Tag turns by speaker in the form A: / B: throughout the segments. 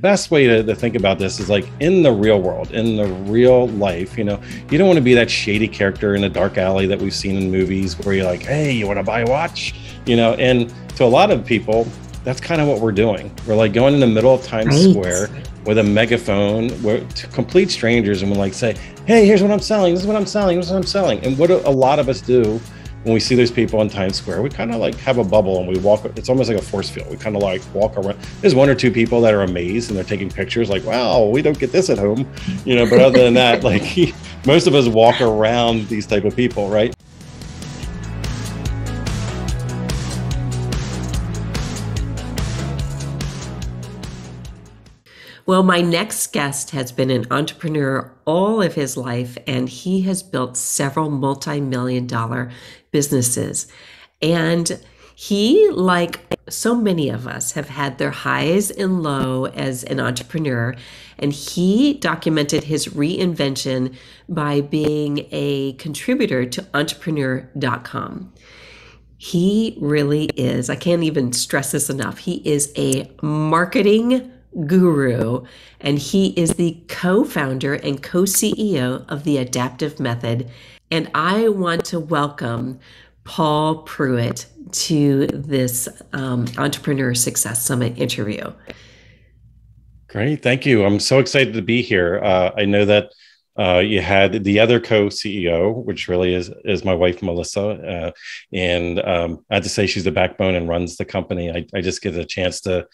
A: best way to, to, think about this is like in the real world, in the real life, you know, you don't want to be that shady character in a dark alley that we've seen in movies where you're like, hey, you want to buy a watch? You know, and to a lot of people, that's kind of what we're doing. We're like going in the middle of Times right. Square with a megaphone to complete strangers and we're like say, hey, here's what I'm selling. This is what I'm selling. This is what I'm selling. And what a lot of us do when we see those people in Times Square, we kind of like have a bubble and we walk. It's almost like a force field. We kind of like walk around. There's one or two people that are amazed and they're taking pictures, like, "Wow, we don't get this at home," you know. But other than that, like most of us walk around these type of people, right?
B: Well, my next guest has been an entrepreneur all of his life, and he has built several multi million dollar businesses. And he, like so many of us, have had their highs and low as an entrepreneur. And he documented his reinvention by being a contributor to entrepreneur.com. He really is, I can't even stress this enough. He is a marketing guru, and he is the co founder and co CEO of the Adaptive Method. And I want to welcome Paul Pruitt to this um, Entrepreneur Success Summit interview.
A: Great. Thank you. I'm so excited to be here. Uh, I know that uh, you had the other co-CEO, which really is is my wife Melissa, uh, and um, I have to say she's the backbone and runs the company. I, I just get a chance to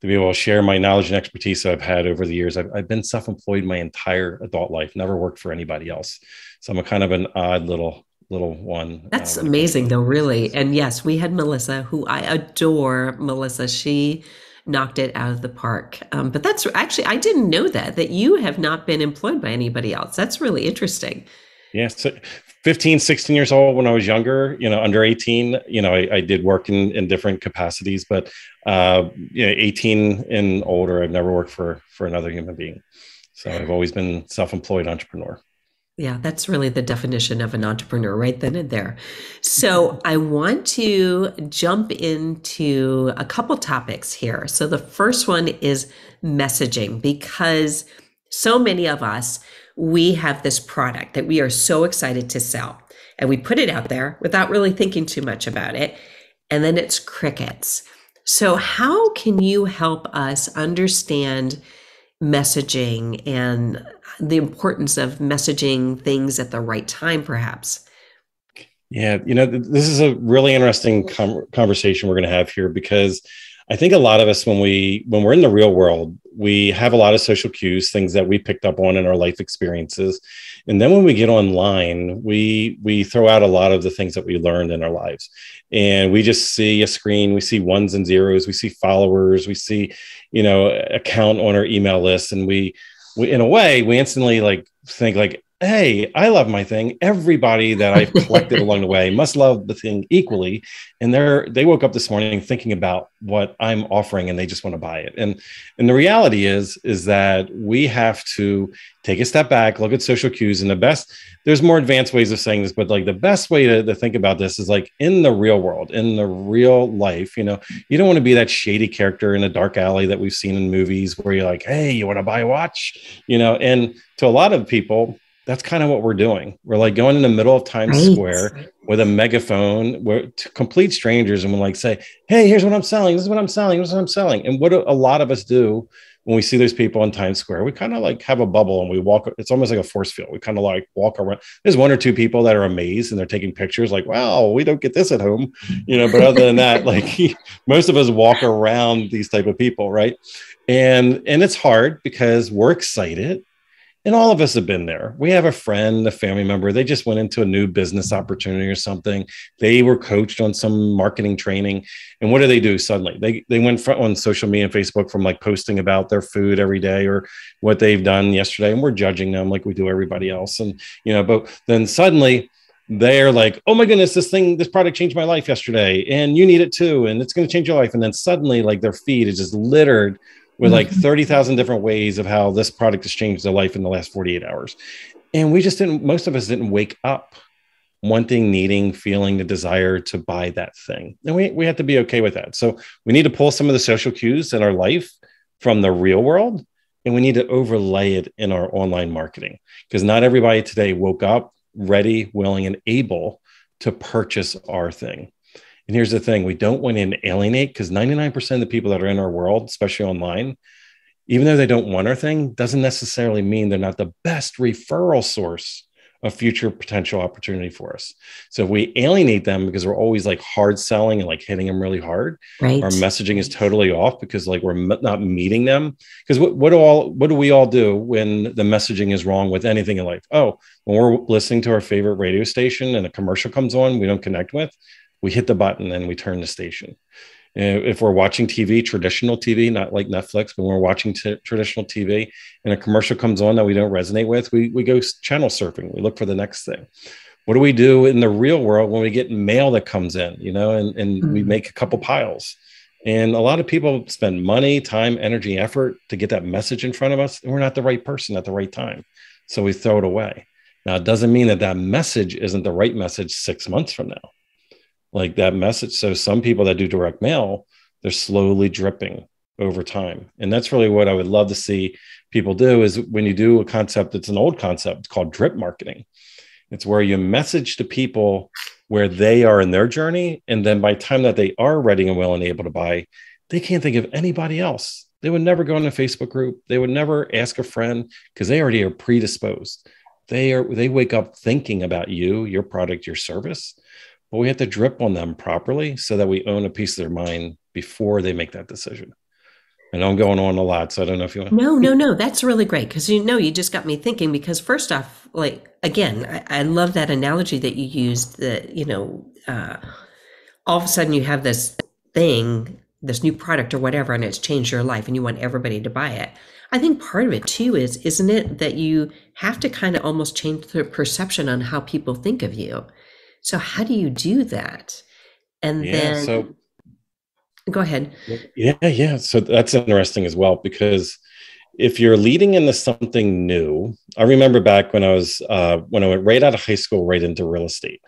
A: to be able to share my knowledge and expertise I've had over the years. I've, I've been self-employed my entire adult life, never worked for anybody else. So I'm a kind of an odd little little one.
B: Uh, That's amazing though, really. And yes, we had Melissa, who I adore Melissa. She knocked it out of the park. Um, but that's actually, I didn't know that, that you have not been employed by anybody else. That's really interesting.
A: Yes. Yeah, so 15, 16 years old when I was younger, you know, under 18, you know, I, I did work in, in different capacities, but, uh, you know, 18 and older, I've never worked for, for another human being. So I've always been self-employed entrepreneur.
B: Yeah, that's really the definition of an entrepreneur right then and there. So I want to jump into a couple topics here. So the first one is messaging because so many of us we have this product that we are so excited to sell and we put it out there without really thinking too much about it. And then it's crickets. So, how can you help us understand messaging and the importance of messaging things at the right time, perhaps?
A: Yeah, you know, this is a really interesting com- conversation we're going to have here because I think a lot of us, when we when we're in the real world, we have a lot of social cues, things that we picked up on in our life experiences, and then when we get online, we we throw out a lot of the things that we learned in our lives, and we just see a screen, we see ones and zeros, we see followers, we see, you know, account on our email list, and we we in a way we instantly like think like hey, I love my thing. Everybody that I've collected along the way must love the thing equally. And they're they woke up this morning thinking about what I'm offering and they just want to buy it. And and the reality is is that we have to take a step back, look at social cues, and the best there's more advanced ways of saying this, but like the best way to, to think about this is like in the real world, in the real life, you know, you don't want to be that shady character in a dark alley that we've seen in movies where you're like, hey, you want to buy a watch? You know, and to a lot of people, that's kind of what we're doing. We're like going in the middle of Times right. Square with a megaphone we're to complete strangers and we're like say, Hey, here's what I'm selling. This is what I'm selling. This is what I'm selling. And what a lot of us do when we see those people in Times Square, we kind of like have a bubble and we walk. It's almost like a force field. We kind of like walk around. There's one or two people that are amazed and they're taking pictures like, wow, we don't get this at home, you know, but other than that, like most of us walk around these type of people. Right. And, and it's hard because we're excited and all of us have been there. We have a friend, a family member, they just went into a new business opportunity or something. They were coached on some marketing training. And what do they do suddenly? They they went on social media and Facebook from like posting about their food every day or what they've done yesterday. And we're judging them like we do everybody else. And, you know, but then suddenly they're like, oh my goodness, this thing, this product changed my life yesterday. And you need it too. And it's going to change your life. And then suddenly, like their feed is just littered with like mm-hmm. 30,000 different ways of how this product has changed their life in the last 48 hours. And we just didn't, most of us didn't wake up wanting, needing, feeling the desire to buy that thing. And we, we have to be okay with that. So we need to pull some of the social cues in our life from the real world and we need to overlay it in our online marketing because not everybody today woke up ready, willing, and able to purchase our thing. And here's the thing we don't want to alienate because 99% of the people that are in our world, especially online, even though they don't want our thing, doesn't necessarily mean they're not the best referral source of future potential opportunity for us. So if we alienate them because we're always like hard selling and like hitting them really hard, right. our messaging is totally off because like we're not meeting them. Because what, what do all what do we all do when the messaging is wrong with anything in life? Oh, when we're listening to our favorite radio station and a commercial comes on, we don't connect with, we hit the button and we turn the station if we're watching TV, traditional TV, not like Netflix, but when we're watching t- traditional TV and a commercial comes on that we don't resonate with, we, we go channel surfing. We look for the next thing. What do we do in the real world when we get mail that comes in, you know, and, and mm-hmm. we make a couple piles? And a lot of people spend money, time, energy, effort to get that message in front of us, and we're not the right person at the right time. So we throw it away. Now, it doesn't mean that that message isn't the right message six months from now like that message. So some people that do direct mail, they're slowly dripping over time. And that's really what I would love to see people do is when you do a concept that's an old concept called drip marketing. It's where you message to people where they are in their journey. And then by the time that they are ready and willing and able to buy, they can't think of anybody else. They would never go in a Facebook group. They would never ask a friend because they already are predisposed. They are they wake up thinking about you, your product, your service but we have to drip on them properly so that we own a piece of their mind before they make that decision. And I'm going on a lot, so I don't know if you want.
B: No, no, no. That's really great because you know you just got me thinking. Because first off, like again, I, I love that analogy that you used. That you know, uh, all of a sudden you have this thing, this new product or whatever, and it's changed your life, and you want everybody to buy it. I think part of it too is, isn't it, that you have to kind of almost change the perception on how people think of you. So how do you do that? And yeah, then so go ahead.
A: Yeah, yeah. So that's interesting as well because if you're leading into something new, I remember back when I was uh, when I went right out of high school right into real estate,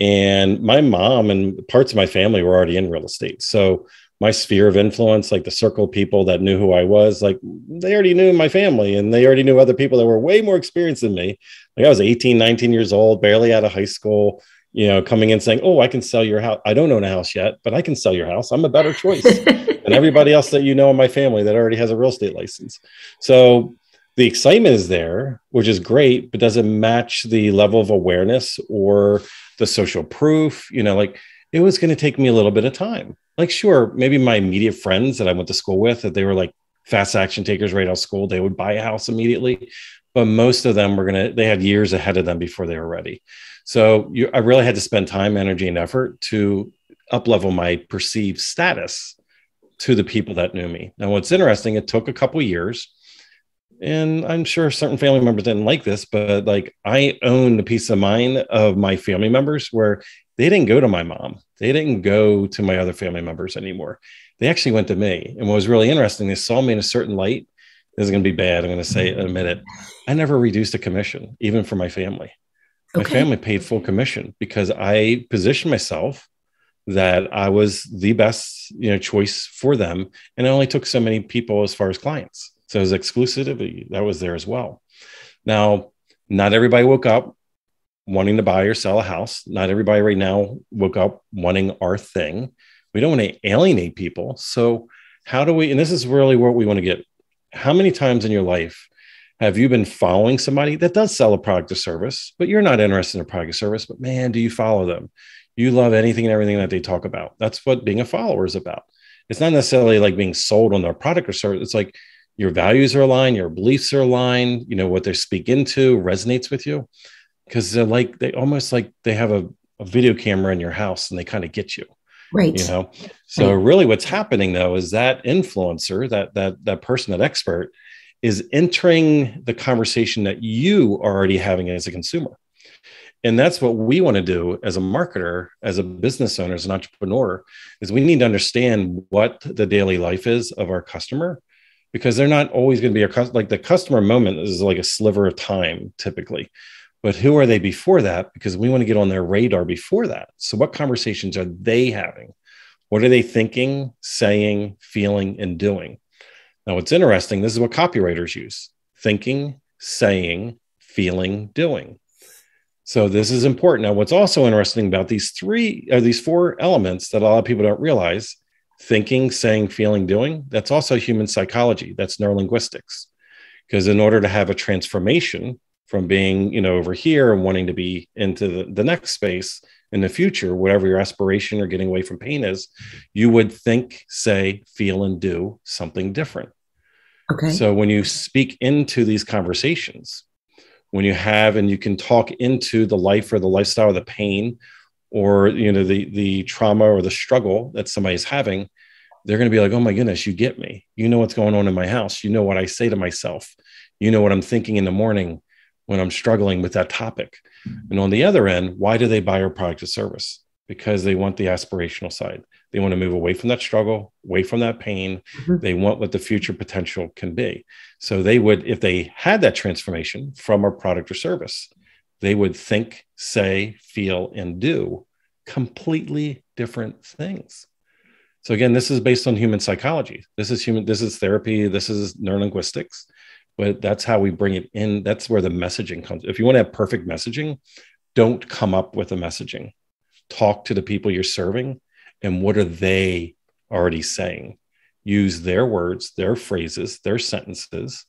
A: and my mom and parts of my family were already in real estate. So my sphere of influence, like the circle of people that knew who I was, like they already knew my family and they already knew other people that were way more experienced than me. Like I was 18, 19 years old, barely out of high school, you know, coming in saying, "Oh, I can sell your house. I don't own a house yet, but I can sell your house. I'm a better choice than everybody else that you know in my family that already has a real estate license." So the excitement is there, which is great, but does it match the level of awareness or the social proof? You know, like it was going to take me a little bit of time. Like, sure, maybe my immediate friends that I went to school with, that they were like fast action takers right out of school, they would buy a house immediately. But most of them were going to, they had years ahead of them before they were ready. So you, I really had to spend time, energy, and effort to uplevel my perceived status to the people that knew me. Now, what's interesting, it took a couple years, and I'm sure certain family members didn't like this, but like I own the piece of mind of my family members where they didn't go to my mom, they didn't go to my other family members anymore. They actually went to me. And what was really interesting, they saw me in a certain light. This is going to be bad. I'm going to say, in a minute. I never reduced a commission, even for my family. My family paid full commission because I positioned myself that I was the best, you know, choice for them, and I only took so many people as far as clients. So it was exclusivity that was there as well. Now, not everybody woke up wanting to buy or sell a house. Not everybody right now woke up wanting our thing. We don't want to alienate people. So how do we? And this is really what we want to get. How many times in your life have you been following somebody that does sell a product or service, but you're not interested in a product or service, but man, do you follow them? You love anything and everything that they talk about. That's what being a follower is about. It's not necessarily like being sold on their product or service. It's like your values are aligned, your beliefs are aligned, you know, what they speak into resonates with you. Because they're like, they almost like they have a, a video camera in your house and they kind of get you
B: right
A: you know so right. really what's happening though is that influencer that that that person that expert is entering the conversation that you are already having as a consumer. And that's what we want to do as a marketer, as a business owner, as an entrepreneur, is we need to understand what the daily life is of our customer because they're not always going to be our like the customer moment is like a sliver of time typically. But who are they before that? Because we want to get on their radar before that. So what conversations are they having? What are they thinking, saying, feeling, and doing? Now, what's interesting, this is what copywriters use thinking, saying, feeling, doing. So this is important. Now, what's also interesting about these three or these four elements that a lot of people don't realize thinking, saying, feeling, doing that's also human psychology. That's neurolinguistics. Because in order to have a transformation from being, you know, over here and wanting to be into the, the next space in the future, whatever your aspiration or getting away from pain is, you would think, say, feel, and do something different. Okay. So when you speak into these conversations, when you have and you can talk into the life or the lifestyle or the pain or you know the the trauma or the struggle that somebody's having they're going to be like oh my goodness you get me you know what's going on in my house you know what i say to myself you know what i'm thinking in the morning when i'm struggling with that topic and on the other end why do they buy our product or service because they want the aspirational side they want to move away from that struggle, away from that pain. Mm-hmm. They want what the future potential can be. So they would, if they had that transformation from a product or service, they would think, say, feel, and do completely different things. So again, this is based on human psychology. This is human, this is therapy, this is neurolinguistics, but that's how we bring it in. That's where the messaging comes. If you want to have perfect messaging, don't come up with a messaging. Talk to the people you're serving and what are they already saying use their words their phrases their sentences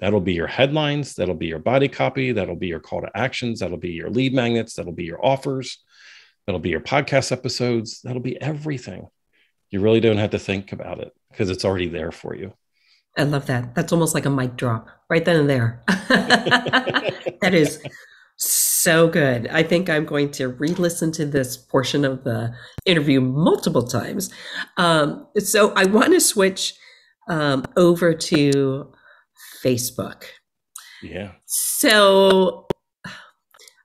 A: that'll be your headlines that'll be your body copy that'll be your call to actions that'll be your lead magnets that'll be your offers that'll be your podcast episodes that'll be everything you really don't have to think about it because it's already there for you
B: i love that that's almost like a mic drop right then and there that is so good. I think I'm going to re listen to this portion of the interview multiple times. Um, so I want to switch um, over to Facebook.
A: Yeah.
B: So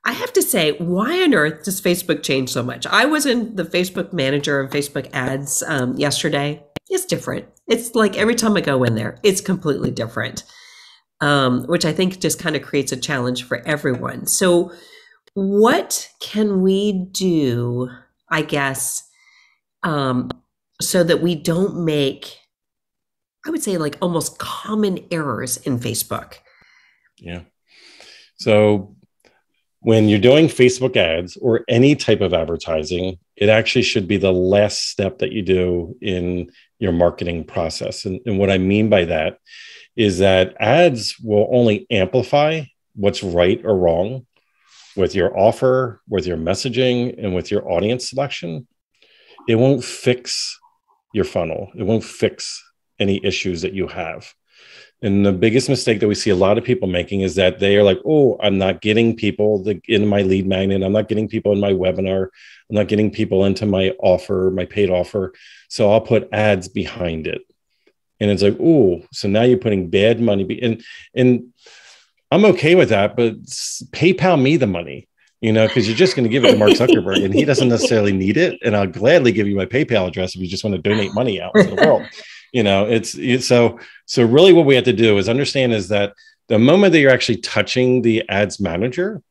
B: I have to say, why on earth does Facebook change so much? I was in the Facebook manager and Facebook ads um, yesterday. It's different. It's like every time I go in there, it's completely different um, which I think just kind of creates a challenge for everyone. So, what can we do, I guess, um, so that we don't make, I would say, like almost common errors in Facebook?
A: Yeah. So, when you're doing Facebook ads or any type of advertising, it actually should be the last step that you do in your marketing process. And, and what I mean by that is that ads will only amplify what's right or wrong with your offer, with your messaging, and with your audience selection. It won't fix your funnel, it won't fix any issues that you have. And the biggest mistake that we see a lot of people making is that they are like, oh, I'm not getting people in my lead magnet. I'm not getting people in my webinar. I'm not getting people into my offer, my paid offer. So I'll put ads behind it and it's like oh so now you're putting bad money be- and and i'm okay with that but paypal me the money you know because you're just going to give it to mark zuckerberg and he doesn't necessarily need it and i'll gladly give you my paypal address if you just want to donate money out to the world you know it's, it's so so really what we have to do is understand is that the moment that you're actually touching the ads manager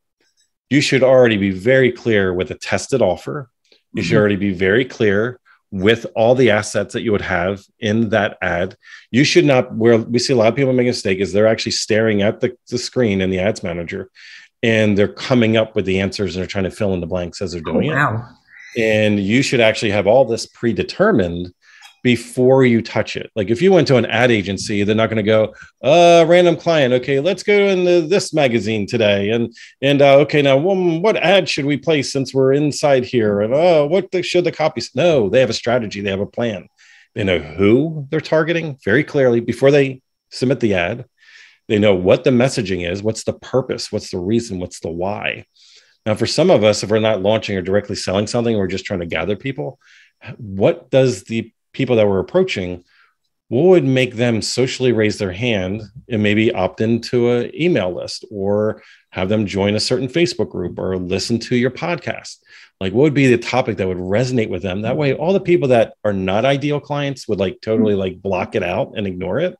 A: you should already be very clear with a tested offer you should mm-hmm. already be very clear with all the assets that you would have in that ad. You should not, where we see a lot of people make a mistake is they're actually staring at the, the screen in the ads manager and they're coming up with the answers and they're trying to fill in the blanks as they're doing oh, wow. it. And you should actually have all this predetermined before you touch it. Like if you went to an ad agency, they're not going to go, uh, random client. Okay, let's go in the, this magazine today. And, and, uh, okay, now well, what ad should we place since we're inside here? And, oh, what the, should the copies? No, they have a strategy. They have a plan. They know who they're targeting very clearly before they submit the ad. They know what the messaging is, what's the purpose, what's the reason, what's the why. Now, for some of us, if we're not launching or directly selling something, we're just trying to gather people. What does the people that we're approaching, what would make them socially raise their hand and maybe opt into an email list or have them join a certain Facebook group or listen to your podcast? Like, what would be the topic that would resonate with them? That way, all the people that are not ideal clients would like totally mm-hmm. like block it out and ignore it.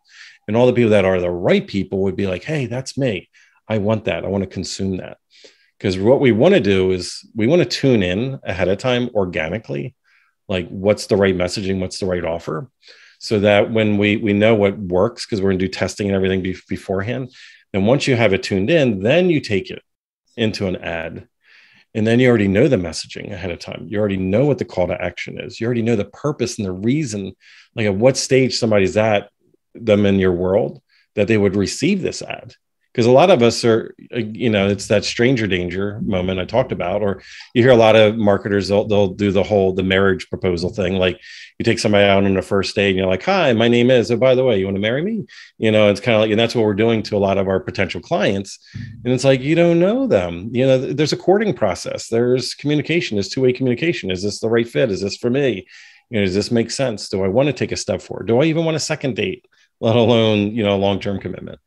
A: And all the people that are the right people would be like, hey, that's me. I want that. I want to consume that. Because what we want to do is we want to tune in ahead of time organically like what's the right messaging what's the right offer? So that when we we know what works because we're going to do testing and everything be- beforehand and once you have it tuned in then you take it into an ad. And then you already know the messaging ahead of time. You already know what the call to action is. You already know the purpose and the reason like at what stage somebody's at them in your world that they would receive this ad because a lot of us are uh, you know it's that stranger danger moment i talked about or you hear a lot of marketers they'll, they'll do the whole the marriage proposal thing. Like you take somebody out on the first date and you're like hi my name is oh by the way you want to marry me? You know it's kind of like and that's what we're doing to a lot of our potential clients. And it's like you don't know them. You know there's a courting process. There's communication. There's two-way communication. Is this the right fit? Is this for me? You know does this make sense? Do i want to take a step forward? Do i even want a second date let alone you know a long-term commitment.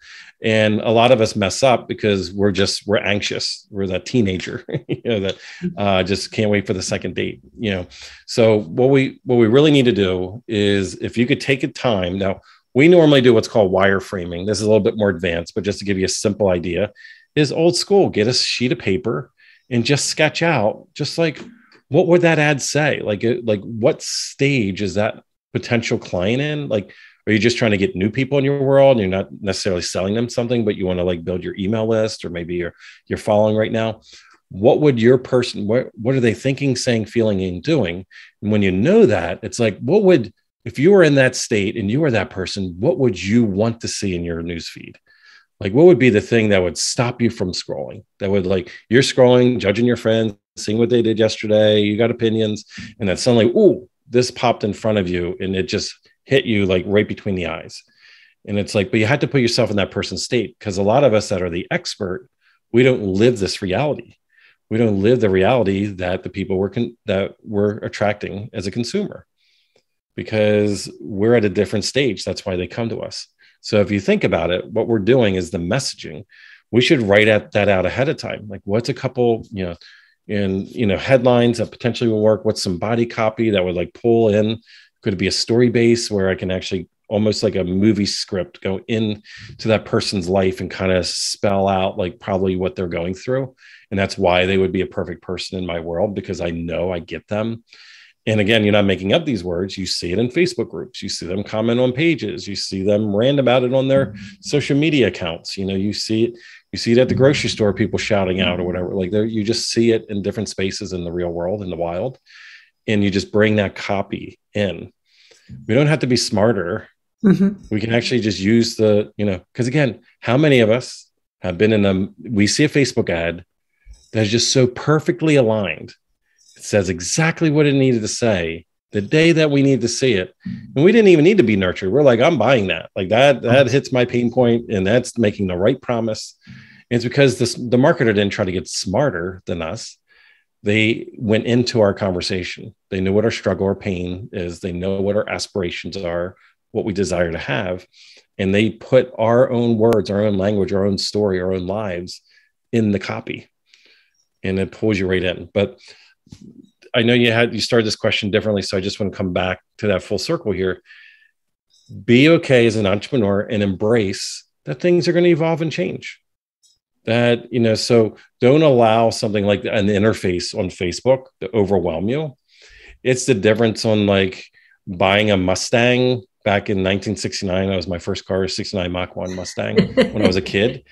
A: And a lot of us mess up because we're just we're anxious. We're that teenager you know that uh, just can't wait for the second date you know. So what we what we really need to do is if you could take a time now we normally do what's called wireframing this is a little bit more advanced but just to give you a simple idea is old school. Get a sheet of paper and just sketch out just like what would that ad say? Like like what stage is that potential client in? Like are you just trying to get new people in your world? And you're not necessarily selling them something but you want to like build your email list or maybe you're you're following right now. What would your person what, what are they thinking saying feeling and doing? And when you know that it's like what would if you were in that state and you were that person what would you want to see in your news feed like what would be the thing that would stop you from scrolling? That would like you're scrolling judging your friends seeing what they did yesterday you got opinions and then suddenly oh this popped in front of you and it just hit you like right between the eyes. And it's like, but you had to put yourself in that person's state because a lot of us that are the expert, we don't live this reality. We don't live the reality that the people we're con- that we're attracting as a consumer because we're at a different stage. That's why they come to us. So if you think about it, what we're doing is the messaging. We should write at that out ahead of time. Like what's a couple, you know, in you know headlines that potentially will work. What's some body copy that would like pull in could it be a story base where I can actually almost like a movie script go in to that person's life and kind of spell out like probably what they're going through? And that's why they would be a perfect person in my world because i know i get them. And again you're not making up these words. You see it in facebook groups. You see them comment on pages. You see them rant about it on their social media accounts. You know you see it you see it at the grocery store people shouting out or whatever. Like there you just see it in different spaces in the real world in the wild and you just bring that copy in. We don't have to be smarter. Mm-hmm. We can actually just use the, you know, because again, how many of us have been in a, we see a Facebook ad that's just so perfectly aligned. It says exactly what it needed to say the day that we need to see it. And we didn't even need to be nurtured. We're like, I'm buying that. Like that, that hits my pain point and that's making the right promise. It's because this, the marketer didn't try to get smarter than us they went into our conversation. They know what our struggle or pain is. They know what our aspirations are, what we desire to have. And they put our own words, our own language, our own story, our own lives in the copy. And it pulls you right in. But I know you had you started this question differently. So I just want to come back to that full circle here. Be okay as an entrepreneur and embrace that things are going to evolve and change that you know so don't allow something like an interface on facebook to overwhelm you. It's the difference on like buying a mustang back in 1969 that was my first car 69 mach 1 mustang when i was a kid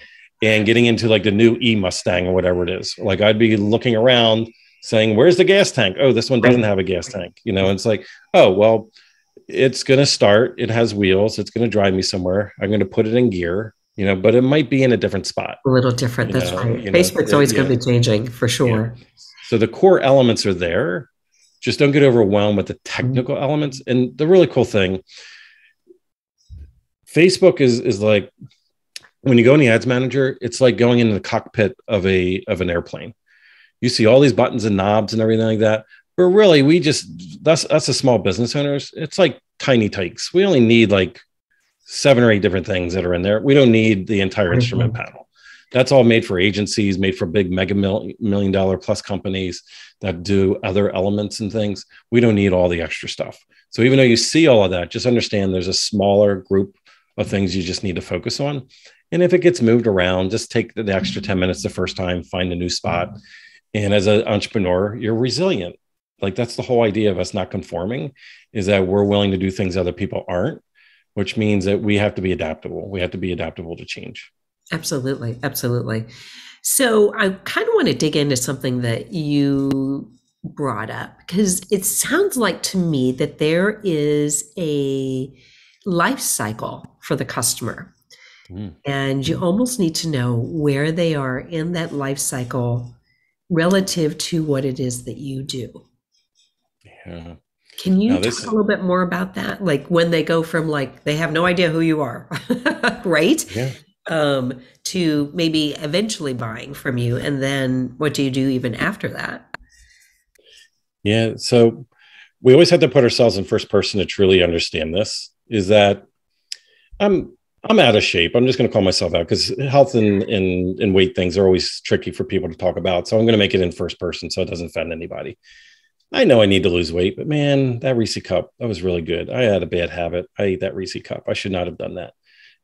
A: and getting into like the new e mustang or whatever it is. Like i'd be looking around saying where's the gas tank? Oh this one doesn't have a gas tank you know? It's like oh well it's going to start. It has wheels. It's going to drive me somewhere. I'm going to put it in gear you know, but it might be in a different spot.
B: A little different. That's know, right. Facebook's know, always yeah. going to be changing for sure. Yeah.
A: So the core elements are there. Just don't get overwhelmed with the technical mm-hmm. elements. And the really cool thing, Facebook is is like when you go in the ads manager, it's like going into the cockpit of a of an airplane. You see all these buttons and knobs and everything like that. But really, we just that's that's a small business owners. It's like tiny tykes. We only need like seven or eight different things that are in there. We don't need the entire mm-hmm. instrument panel. That's all made for agencies, made for big mega million dollar plus companies that do other elements and things. We don't need all the extra stuff. So even though you see all of that, just understand there's a smaller group of things you just need to focus on. And if it gets moved around, just take the extra 10 minutes the first time, find a new spot. And as an entrepreneur, you're resilient. like that's the whole idea of us not conforming is that we're willing to do things other people aren't which means that we have to be adaptable. We have to be adaptable to change.
B: Absolutely. Absolutely. So i kind of want to dig into something that you brought up because it sounds like to me that there is a life cycle for the customer. Mm. and you almost need to know where they are in that life cycle relative to what it is that you do. Yeah. Can you talk a little bit more about that? Like when they go from like they have no idea who you are, right? Yeah. Um, to maybe eventually buying from you, and then what do you do even after that?
A: Yeah. So we always have to put ourselves in first person to truly understand this. Is that I'm I'm out of shape. I'm just going to call myself out because health and, and and weight things are always tricky for people to talk about. So I'm going to make it in first person so it doesn't offend anybody. I know I need to lose weight, but man, that Reese cup, that was really good. I had a bad habit. I ate that Reese cup. I should not have done that.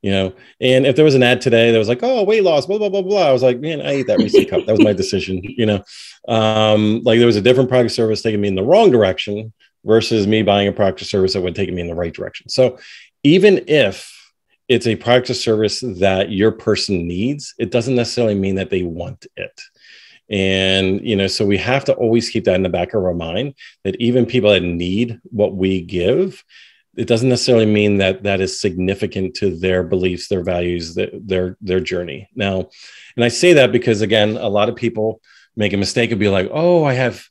A: You know, and if there was an ad today that was like, oh, weight loss, blah, blah, blah, blah. I was like, man, I ate that Reese cup. That was my decision. You know, um, like there was a different product service taking me in the wrong direction versus me buying a product or service that would take me in the right direction. So even if it's a product or service that your person needs, it doesn't necessarily mean that they want it. And, you know, so we have to always keep that in the back of our mind that even people that need what we give, it doesn't necessarily mean that that is significant to their beliefs, their values, their, their journey. Now, and I say that because again, a lot of people make a mistake of be like, oh, I have,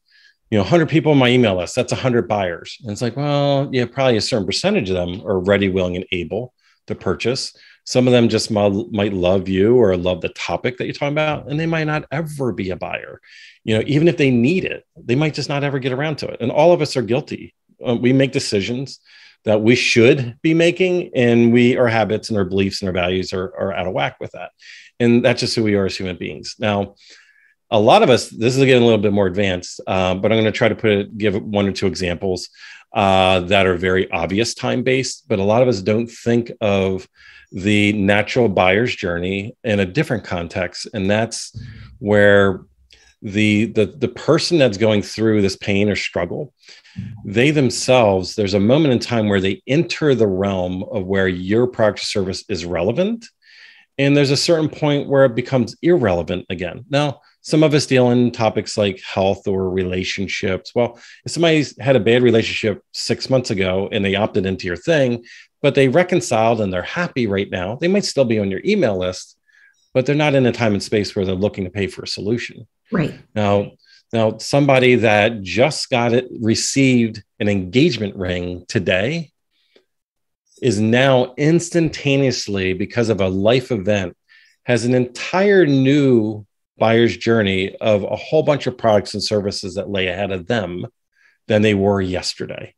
A: you know, 100 people on my email list. That's 100 buyers. And it's like, well, yeah, probably a certain percentage of them are ready, willing, and able to purchase. Some of them just might love you or love the topic that you're talking about, and they might not ever be a buyer. You know, even if they need it, they might just not ever get around to it. And all of us are guilty. Um, we make decisions that we should be making, and we our habits and our beliefs and our values are, are out of whack with that. And that's just who we are as human beings. Now, a lot of us, this is getting a little bit more advanced, uh, but I'm going to try to put it, give one or two examples uh, that are very obvious time based. But a lot of us don't think of the natural buyer's journey in a different context. And that's where the the the person that's going through this pain or struggle they themselves there's a moment in time where they enter the realm of where your product or service is relevant. And there's a certain point where it becomes irrelevant again. Now some of us deal in topics like health or relationships. Well if somebody had a bad relationship six months ago and they opted into your thing but they reconciled and they're happy right now. They might still be on your email list, but they're not in a time and space where they're looking to pay for a solution.
B: Right.
A: Now, now somebody that just got it received an engagement ring today is now instantaneously because of a life event has an entire new buyer's journey of a whole bunch of products and services that lay ahead of them than they were yesterday.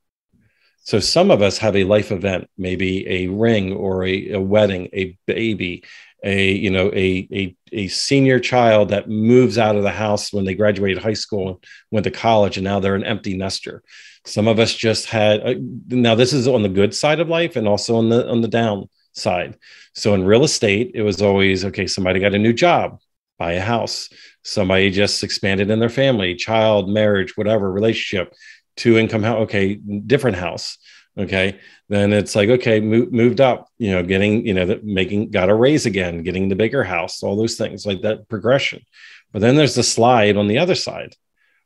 A: So some of us have a life event, maybe a ring or a, a wedding, a baby, a you know a, a a senior child that moves out of the house when they graduated high school and went to college and now they're an empty nester. Some of us just had uh, now this is on the good side of life and also on the on the down side so in real estate it was always okay somebody got a new job buy a house. Somebody just expanded in their family child marriage whatever relationship two income house okay different house okay? Then it's like okay mo- moved up you know getting you know making got a raise again getting the bigger house all those things like that progression. But then there's the slide on the other side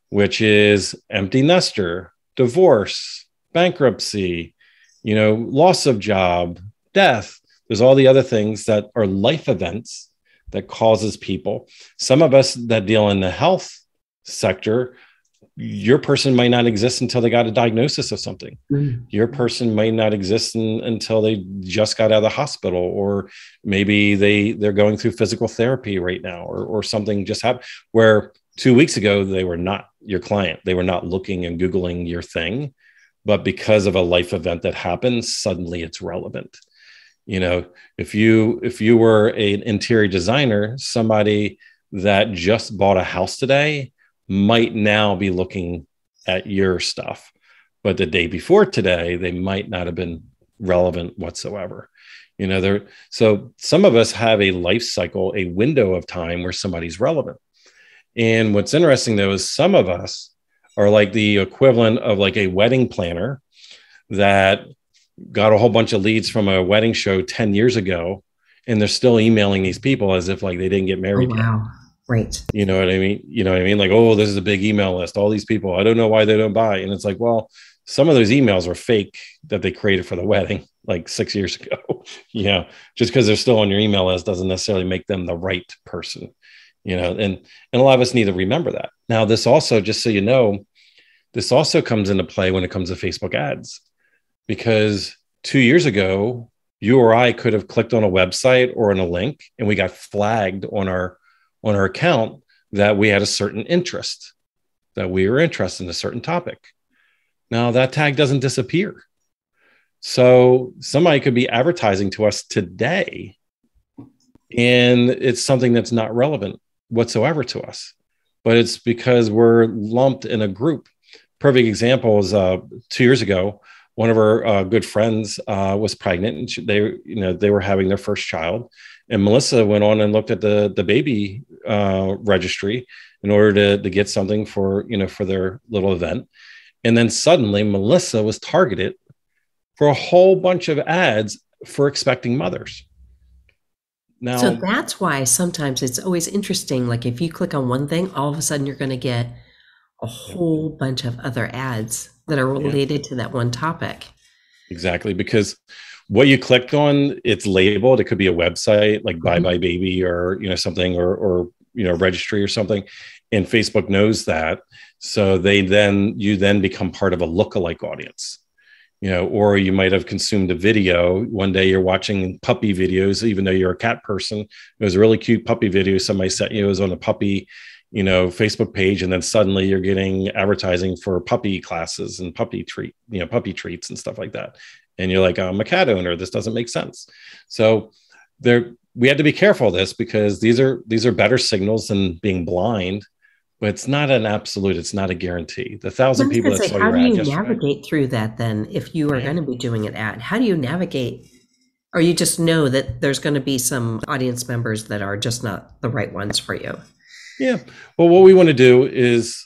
A: which is empty nester divorce bankruptcy you know loss of job death. There's all the other things that are life events that causes people. Some of us that deal in the health sector your person might not exist until they got a diagnosis of something. Mm-hmm. Your person might not exist in, until they just got out of the hospital, or maybe they they're going through physical therapy right now, or or something just happened where two weeks ago they were not your client, they were not looking and googling your thing, but because of a life event that happens, suddenly it's relevant. You know, if you if you were an interior designer, somebody that just bought a house today might now be looking at your stuff. But the day before today, they might not have been relevant whatsoever. You know, there so some of us have a life cycle, a window of time where somebody's relevant. And what's interesting though is some of us are like the equivalent of like a wedding planner that got a whole bunch of leads from a wedding show 10 years ago and they're still emailing these people as if like they didn't get married
B: oh, wow right.
A: You know what i mean? You know what i mean? Like oh this is a big email list. All these people i don't know why they don't buy. And it's like well some of those emails are fake that they created for the wedding like six years ago. You know just because they're still on your email list doesn't necessarily make them the right person you know? And and a lot of us need to remember that. Now this also just so you know this also comes into play when it comes to facebook ads. Because two years ago you or i could have clicked on a website or on a link and we got flagged on our on our account that we had a certain interest that we were interested in a certain topic. Now that tag doesn't disappear. So somebody could be advertising to us today and it's something that's not relevant whatsoever to us but it's because we're lumped in a group. Perfect example is uh, two years ago one of our uh, good friends uh, was pregnant and she, they you know they were having their first child and melissa went on and looked at the the baby uh, registry in order to, to get something for you know for their little event and then suddenly melissa was targeted for a whole bunch of ads for expecting mothers
B: now so that's why sometimes it's always interesting like if you click on one thing all of a sudden you're going to get a whole bunch of other ads that are related yeah. to that one topic.
A: Exactly, because what you clicked on, it's labeled. It could be a website like mm-hmm. Buy Buy Baby or you know something or or you know registry or something, and Facebook knows that. So they then you then become part of a lookalike audience you know, or you might have consumed a video. One day you're watching puppy videos, even though you're a cat person. It was a really cute puppy video somebody sent you. It was on a puppy you know facebook page and then suddenly you're getting advertising for puppy classes and puppy treat you know puppy treats and stuff like that and you're like oh, i'm a cat owner. This doesn't make sense. So there we had to be careful of this because these are these are better signals than being blind but it's not an absolute it's not a guarantee. The thousand people that
B: say, saw how do you navigate through that then if you are going to be doing an ad? How do you navigate? Or you just know that there's going to be some audience members that are just not the right ones for you.
A: Yeah. Well, what we want to do is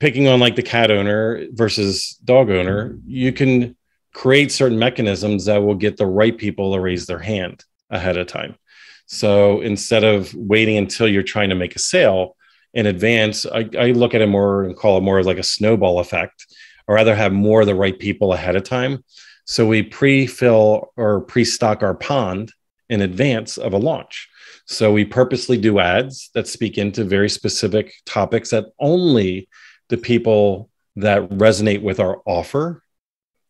A: picking on like the cat owner versus dog owner, you can create certain mechanisms that will get the right people to raise their hand ahead of time. So instead of waiting until you're trying to make a sale in advance, I, I look at it more and call it more like a snowball effect, or rather have more of the right people ahead of time. So we pre-fill or pre-stock our pond in advance of a launch. So we purposely do ads that speak into very specific topics that only the people that resonate with our offer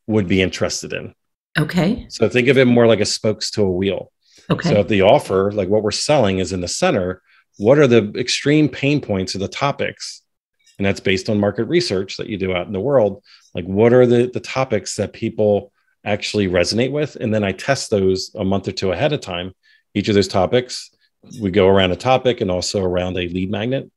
A: would be interested in.
B: Okay.
A: So think of it more like a spokes to a wheel.
B: Okay.
A: So if the offer, like what we're selling, is in the center, what are the extreme pain points of the topics? And that's based on market research that you do out in the world. Like what are the, the topics that people actually resonate with? And then I test those a month or two ahead of time, each of those topics, we go around a topic and also around a lead magnet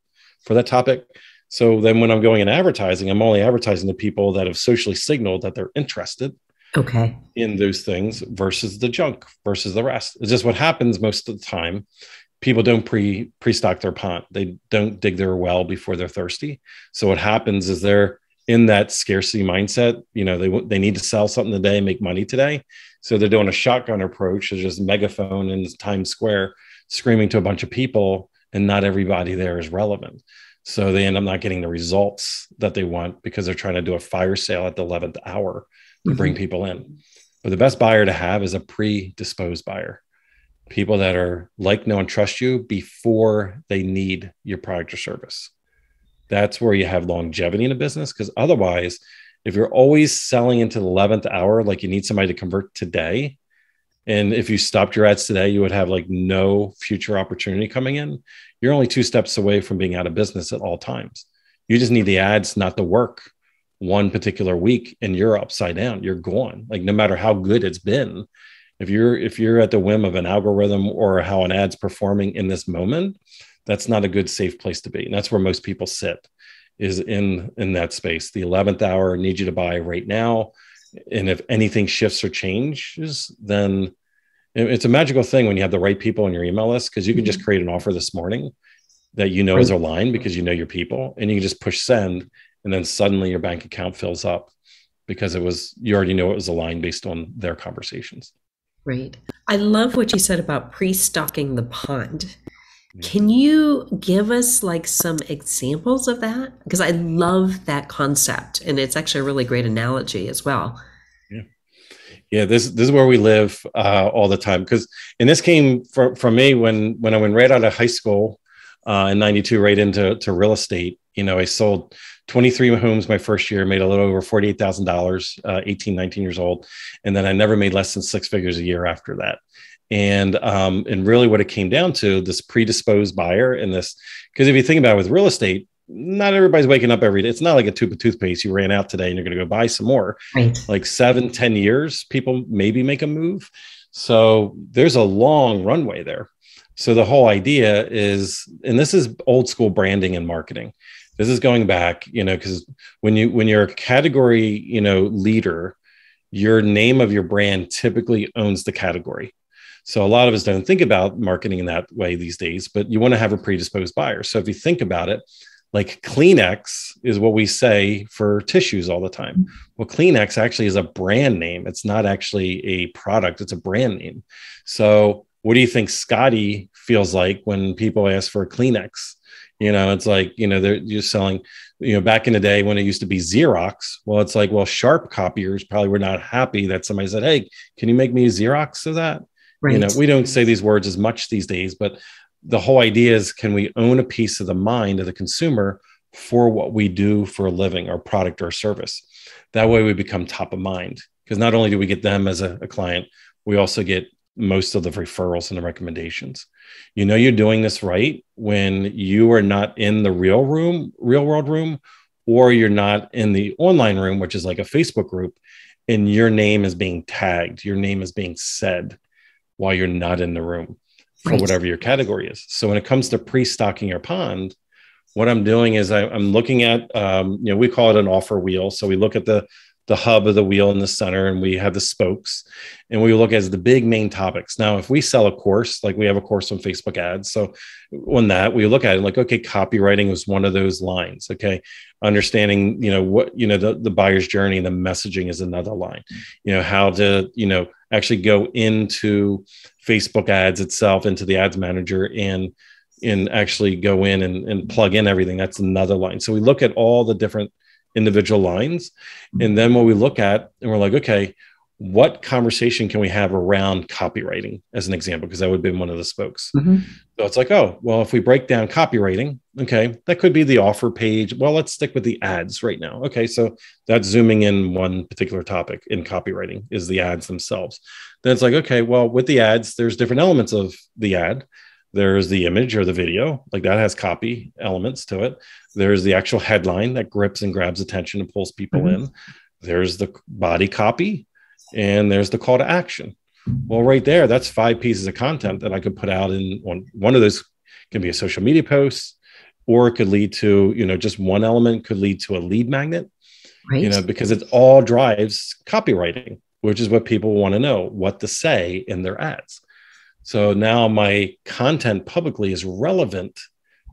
A: for that topic. So then when I'm going in advertising, I'm only advertising to people that have socially signaled that they're interested
B: okay
A: in those things versus the junk versus the rest. It's just what happens most of the time. People don't pre pre-stock their pond. They don't dig their well before they're thirsty. So what happens is they're in that scarcity mindset. You know, they they need to sell something today make money today. So they're doing a shotgun approach, it's just megaphone in Times Square screaming to a bunch of people and not everybody there is relevant. So they end up not getting the results that they want because they're trying to do a fire sale at the 11th hour to mm-hmm. bring people in. But the best buyer to have is a predisposed buyer. People that are like, know, and trust you before they need your product or service. That's where you have longevity in a business because otherwise, if you're always selling into the 11th hour, like you need somebody to convert today, and if you stopped your ads today, you would have like no future opportunity coming in. You're only two steps away from being out of business at all times. You just need the ads not to work one particular week and you're upside down. You're gone. Like no matter how good it's been, if you're if you're at the whim of an algorithm or how an ad's performing in this moment, that's not a good safe place to be. And that's where most people sit is in in that space. The 11th hour need you to buy right now and if anything shifts or changes, then it's a magical thing when you have the right people on your email list because you can just mm-hmm. create an offer this morning that you know is aligned because you know your people and you can just push send and then suddenly your bank account fills up because it was you already know it was aligned based on their conversations.
B: Right. I love what you said about pre-stocking the pond. Can you give us like some examples of that? Because I love that concept and it's actually a really great analogy as well.
A: Yeah. Yeah, this this is where we live uh, all the time. Because and this came from from me when when I went right out of high school uh, in '92, right into to real estate. You know, I sold 23 homes my first year, made a little over $48,000, uh, 18, 19 years old. And then I never made less than six figures a year after that. And, um, and really what it came down to this predisposed buyer and this, because if you think about it with real estate, not everybody's waking up every day. It's not like a tube of toothpaste. You ran out today and you're going to go buy some more. Right. Like seven, ten years, people maybe make a move. So there's a long runway there. So the whole idea is, and this is old school branding and marketing this is going back you know because when you when you're a category you know leader your name of your brand typically owns the category so a lot of us don't think about marketing in that way these days but you want to have a predisposed buyer so if you think about it like kleenex is what we say for tissues all the time well kleenex actually is a brand name it's not actually a product it's a brand name so what do you think scotty feels like when people ask for a kleenex you know, it's like, you know, they're just selling, you know, back in the day when it used to be Xerox. Well, it's like, well, sharp copiers probably were not happy that somebody said, Hey, can you make me a Xerox of that? Right. You know, we don't say these words as much these days, but the whole idea is can we own a piece of the mind of the consumer for what we do for a living, our product or service? That way we become top of mind. Because not only do we get them as a, a client, we also get most of the referrals and the recommendations. You know you're doing this right when you are not in the real room, real world room, or you're not in the online room, which is like a Facebook group, and your name is being tagged, your name is being said while you're not in the room for right. whatever your category is. So when it comes to pre-stocking your pond, what I'm doing is I, am looking at, um, you know, we call it an offer wheel. So we look at the the hub of the wheel in the center and we have the spokes and we look as the big main topics now if we sell a course like we have a course on facebook ads so on that we look at it like okay copywriting was one of those lines okay understanding you know what you know the, the buyer's journey and the messaging is another line you know how to you know actually go into facebook ads itself into the ads manager and and actually go in and, and plug in everything that's another line so we look at all the different individual lines. And then what we look at, and we're like, okay, what conversation can we have around copywriting as an example? Because that would have been one of the spokes. Mm-hmm. So it's like, oh, well, if we break down copywriting, okay, that could be the offer page. Well, let's stick with the ads right now. Okay, so that's zooming in one particular topic in copywriting is the ads themselves. Then it's like, okay, well, with the ads, there's different elements of the ad. There's the image or the video, like that has copy elements to it. There's the actual headline that grips and grabs attention and pulls people mm-hmm. in. There's the body copy, and there's the call to action. Well, right there, that's five pieces of content that I could put out in one. One of those can be a social media post, or it could lead to, you know, just one element could lead to a lead magnet. Right. You know, because it all drives copywriting, which is what people want to know what to say in their ads. So now my content publicly is relevant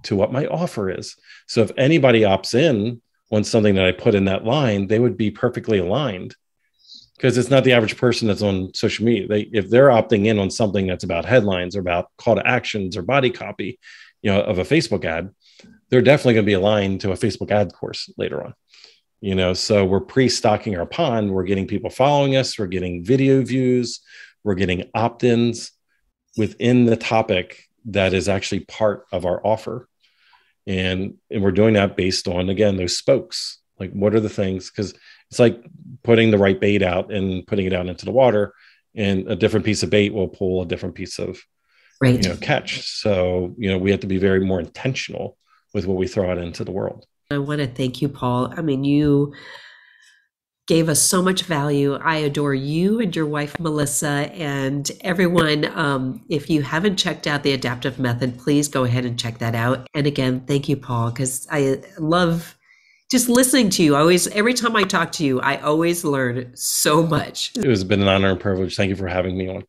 A: to what my offer is. So if anybody opts in on something that I put in that line, they would be perfectly aligned because it's not the average person that's on social media. They, if they're opting in on something that's about headlines or about call to actions or body copy, you know, of a Facebook ad, they're definitely going to be aligned to a Facebook ad course later on. You know, so we're pre-stocking our pond. We're getting people following us. We're getting video views. We're getting opt-ins within the topic that is actually part of our offer and and we're doing that based on again those spokes like what are the things because it's like putting the right bait out and putting it out into the water and a different piece of bait will pull a different piece of right. you know catch so you know we have to be very more intentional with what we throw out into the world
B: i want to thank you paul i mean you gave us so much value. I adore you and your wife, Melissa, and everyone. Um, if you haven't checked out the adaptive method, please go ahead and check that out. And again, thank you, Paul, because I love just listening to you. I always, every time I talk to you, I always learn so much.
A: It has been an honor and privilege. Thank you for having me on.